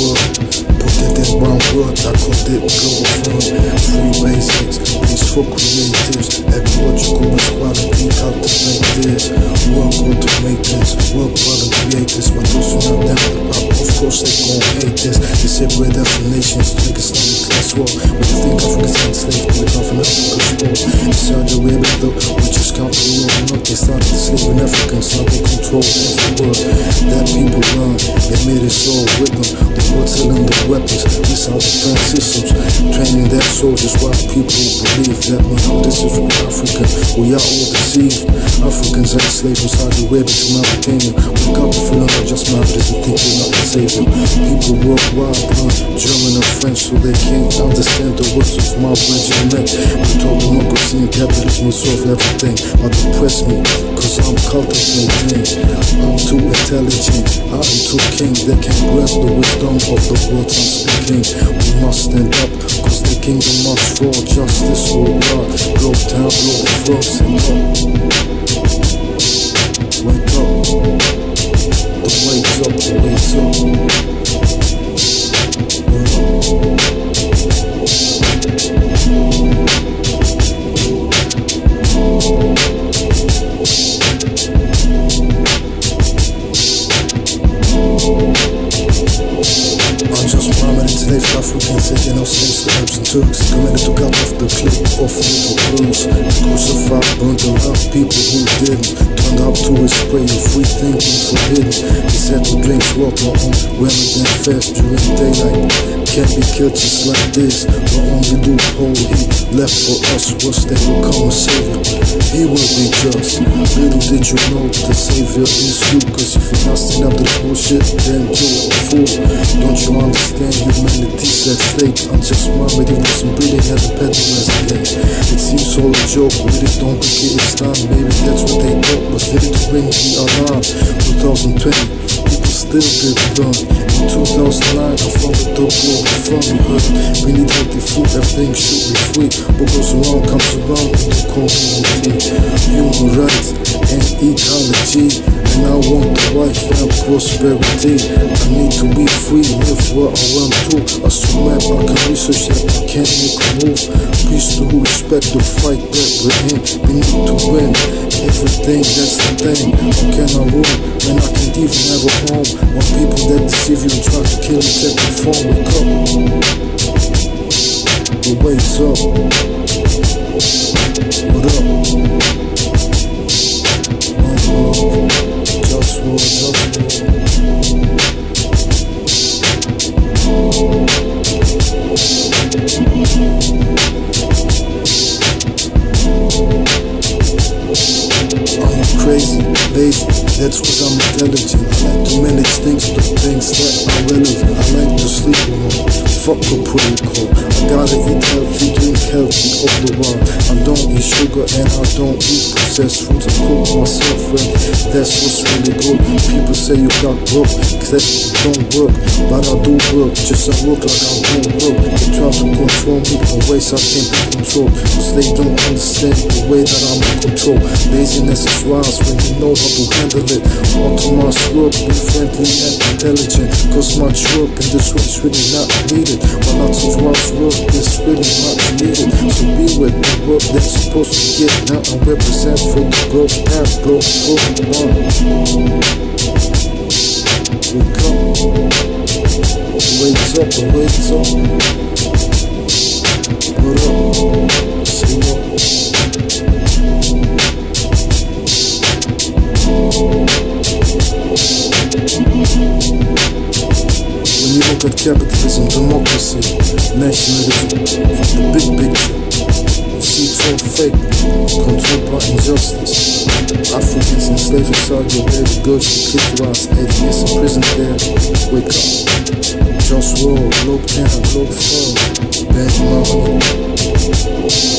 world. Put it in one word, I called it global fun. Free basics, peaceful creatives, ecological equality, cultivate this. Work automate this, work product create this. But those who not down the pop, of course they gon' hate this. They separate definitions to make a Islamic class war. But you think Africa's enslaved, but the government Africa's war. In Saudi Arabia, though, we just count the not. They started enslaving Africans, now they control every word. That people run, they made it so with them. The world selling the weapons, missile defense systems, training their soldiers while people believe that no, this is from Africa. We are all deceived. Africans enslaved from Saudi Arabia to Mauritania. Wake up if you're not just Mauritans and think you're not the savior. People worldwide learn German and French so they can't understand the words of my regiment. We told them democracy and capitalism will solve everything. But depress me, cause I'm cultivating. I'm too intelligent, I am too king. They can't grasp the wisdom of the words I'm speaking. We must stand up, cause the kingdom must fall. Justice will rise. Go down, blow the frost and up. Slaves to Arabs and Turks. Committed to cut off the clip of little girls. Crucified, burned around people who didn't. Turned up to his spray of free thinking forbidden. He said to drink water on women then fast during daylight. Can't be killed just like this. The only loophole he left for us was that will come a savior. He will be just. Little did you know the savior is you. Cause if you're not standing up to this bullshit, then you're a fool. Don't you understand humanity's at stake? I'm just one with you, some breathing at the today. It seems all a joke, it don't think it's time. Maybe that's what they thought was ready to ring the alarm. 2020, still get done. In 2009, I founded the global family hood. We need healthy food, everything should be free. What goes around comes around in the community. Human rights and ecology. And I want the life and prosperity. I need to be free, live where I want to. I can research that I can't make a move. Peace to respect the fight that we're in. We need to win everything, that's the thing. How can I rule when I can't even have a home? When people that deceive you and try to kill you take the phone, wake up. The wake's up. Intelligent. I like to manage things, do things that I relevant. I like to sleep fuck a protocol. I gotta eat healthy, drink healthy, all the while. I don't eat sugar and I don't eat processed foods. I cook myself and that's what's really good. People say you got work, cause don't work. But I do work, just I work like I don't work. They try to control me in ways I can't be controlled. Cause they don't understand the way that I'm in control. Laziness is wise when you know how to handle it. Optimize work, be friendly and intelligent. Cause much work in this world's really not needed. While lots of work is really not needed. So be with the work that's supposed to get now and represent for the growth and growth for one. Wake up. Wakes up wakes up. What up? Capitalism, democracy, nationalism, the big picture, see it's fake, controlled by injustice. Africans enslaved in Saudi Arabia, girls who clitoris, atheists in prison there. Wake up, just roll, low down, low fall, bad money.